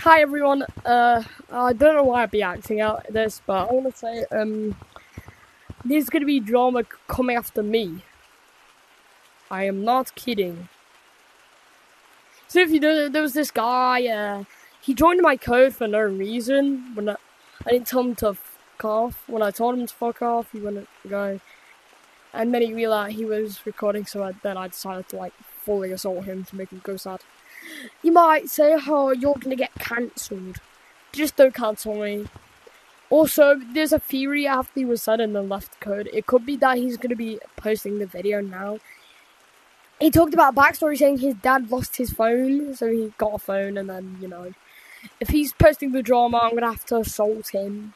Hi everyone. Uh, I don't know why I'd be acting out this, but I want to say um, there's gonna be drama coming after me. I am not kidding. So if you know, there was this guy. Uh, he joined my code for no reason. When I, I didn't tell him to fuck off. When I told him to fuck off, he went to go. And then he realized he was recording, so I, then I decided to like fully assault him to make him go sad. You might say, oh, you're gonna get cancelled. Just don't cancel me. Also, there's a theory after he was said in the left code. It could be that he's gonna be posting the video now. He talked about a backstory saying his dad lost his phone, so he got a phone, and then, you know. If he's posting the drama, I'm gonna have to assault him.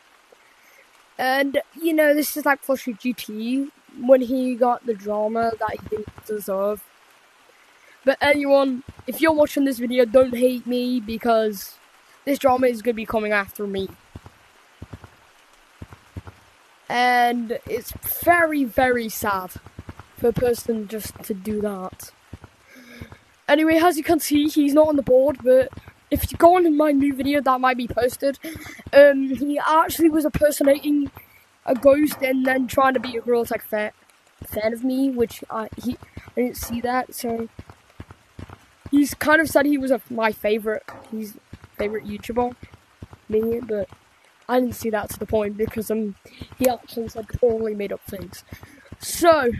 And, you know, this is like Flushy GT when he got the drama that he didn't deserve. But anyone, if you're watching this video, don't hate me because this drama is going to be coming after me. And it's very, very sad for a person just to do that. Anyway, as you can see, he's not on the board, but if you go on in my new video that might be posted, um, he actually was impersonating a ghost and then trying to be a real like fan, fan of me, which I he I didn't see that, so he's kind of said he was a, my favorite, he's favorite YouTuber, me, but I didn't see that to the point because um he actually said totally made up things. So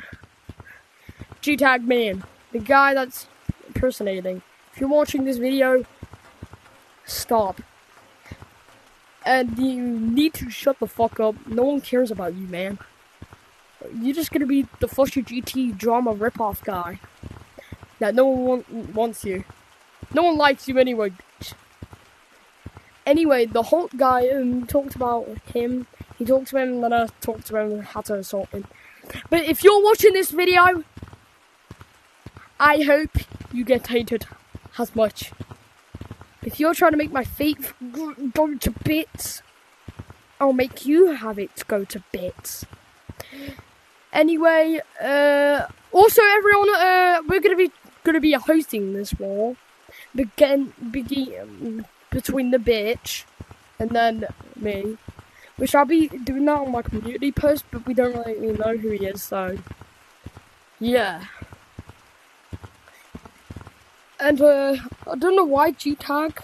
G Tag Man, the guy that's impersonating. If you're watching this video, stop. And you need to shut the fuck up. No one cares about you, man. You're just gonna be the Flusher GT drama ripoff guy. That no one want, wants you. No one likes you anyway. Anyway, the Holt guy um, talked about him. He talked to him, and then I talked to him how to assault him. But if you're watching this video, I hope you get hated as much. If you're trying to make my g- go to bits, I'll make you have it go to bits. Anyway, uh, also everyone, uh, we're gonna be gonna be hosting this war, begin begin between the bitch and then me, which I'll be doing that on my community post, but we don't really know who he is, so yeah. And uh, I don't know why G Tag,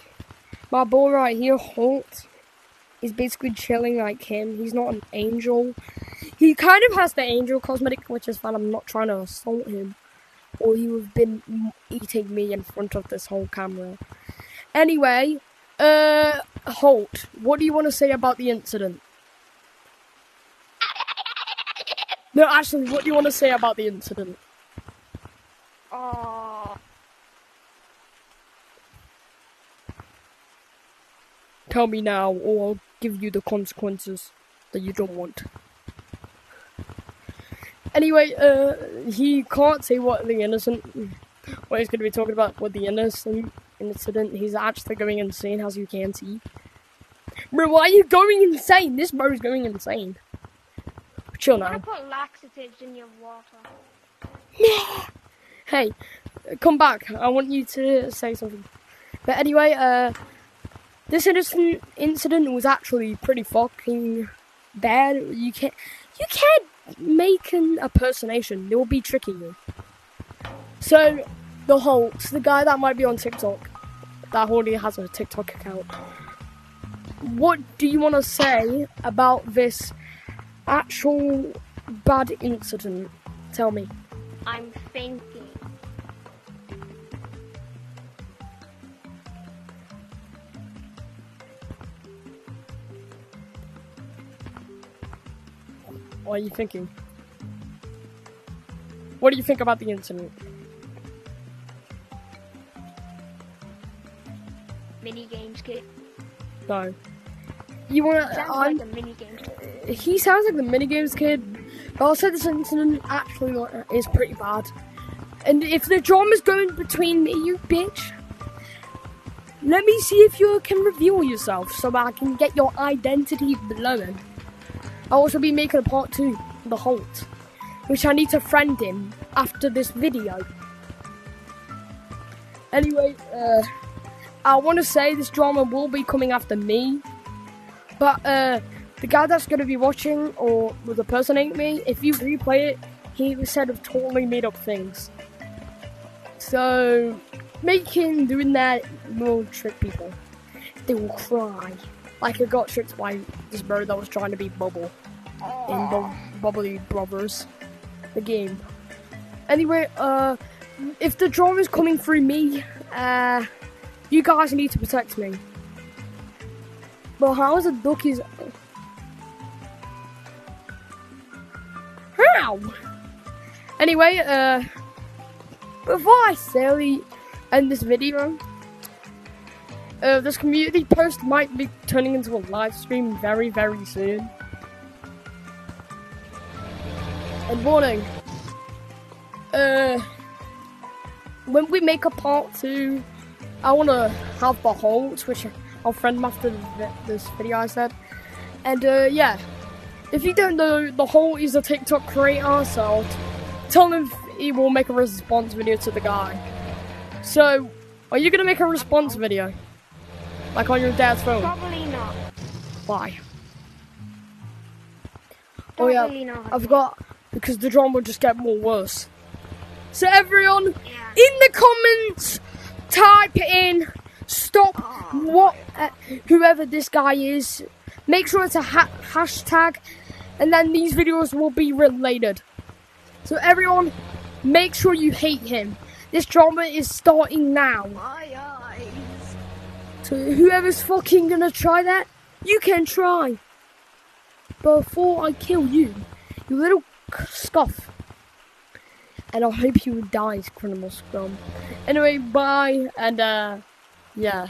my boy right here, Holt, is basically chilling like him. He's not an angel. He kind of has the angel cosmetic, which is fine. I'm not trying to assault him, or you have been eating me in front of this whole camera. Anyway, uh, Holt, what do you want to say about the incident? No, actually, what do you want to say about the incident? Oh, Tell me now, or I'll give you the consequences that you don't want. Anyway, uh, he can't say what the innocent, what he's going to be talking about, with the innocent incident. He's actually going insane, as you can see. Bro, why are you going insane? This bro's going insane. Chill I'm now. gonna put laxatives in your water. Hey, come back. I want you to say something. But anyway, uh, this innocent incident was actually pretty fucking bad. You can't, you can't make an impersonation. They will be tricking you. So, the Holt, the guy that might be on TikTok, that already has a TikTok account. What do you want to say about this actual bad incident? Tell me. I'm thinking. What are you thinking? What do you think about the incident? Mini games kid. No. You wanna? Sounds I'm, like mini games kid. he sounds like the minigames kid, but I'll say this incident actually uh, is pretty bad. And if the drama's going between me, you bitch, let me see if you can reveal yourself so I can get your identity blown. I'll also be making a part two, the Holt, which I need to friend him after this video. Anyway, uh, I want to say this drama will be coming after me, but uh, the guy that's going to be watching or will impersonate me, if you replay it, he said of totally made up things. So, making doing that will trick people. They will cry. Like I got tricked by this bird that was trying to be Bubble in Bu- Bubbly Brothers, the game. Anyway, uh, if the drama is coming through me, uh, you guys need to protect me. But how is a ducky's? How? Anyway, uh, before I silly end this video, uh, this community post might be turning into a live stream very, very soon. And warning, uh, when we make a part two, I want to have the holes, which I'll friend after this video I said. And uh, yeah, if you don't know, the Holt is a TikTok creator, so tell him he will make a response video to the guy. So, are you gonna make a response video? Like on your dad's phone? Probably not. Why? Oh yeah, Probably not. I forgot because the drama just get more worse. So everyone, Yeah. in the comments, type in stop what uh, whoever this guy is. Make sure it's a ha- hashtag, and then these videos will be related. So everyone, make sure you hate him. This drama is starting now. My eyes. So whoever's fucking gonna try that, you can try. Before I kill you, you little scuff. And I hope you die, criminal scum. Anyway, bye, and uh, yeah.